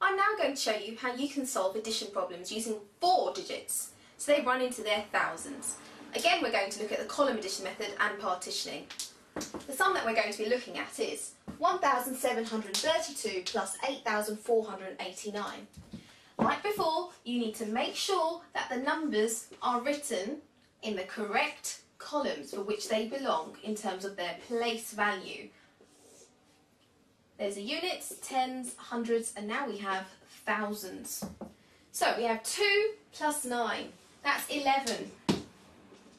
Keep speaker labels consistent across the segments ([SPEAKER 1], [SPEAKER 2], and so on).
[SPEAKER 1] I'm now going to show you how you can solve addition problems using four digits. So they run into their thousands. Again, we're going to look at the column addition method and partitioning. The sum that we're going to be looking at is 1,732 plus 8,489. Like before, you need to make sure that the numbers are written in the correct columns for which they belong in terms of their place value. There's a units, tens, hundreds, and now we have thousands. So we have 2 plus 9, that's 11.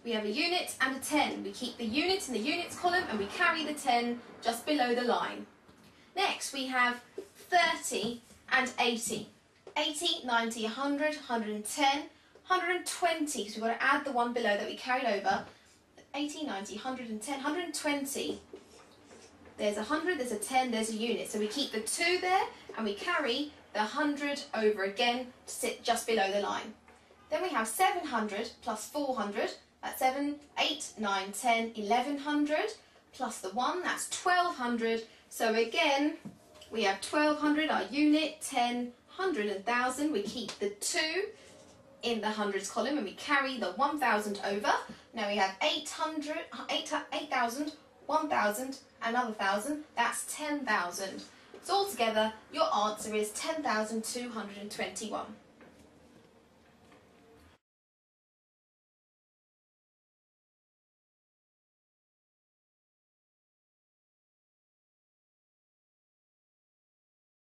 [SPEAKER 1] We have a unit and a 10. We keep the unit in the units column and we carry the 10 just below the line. Next we have 30 and 80. 80, 90, 100, 110, 120, so we've got to add the one below that we carried over. 80, 90, 110, 120. There's a 100, there's a 10, there's a unit. So we keep the 2 there and we carry the 100 over again to sit just below the line. Then we have 700 plus 400, that's 7, 8, 9, 10, 1100, plus the 1, that's 1200. So again, we have 1200, our unit, 10, 100 and 1000. We keep the 2 in the hundreds column and we carry the 1000 over. Now we have 800, 8,000, 1000, another 1000, that's 10,000. So altogether, your answer is 10,221.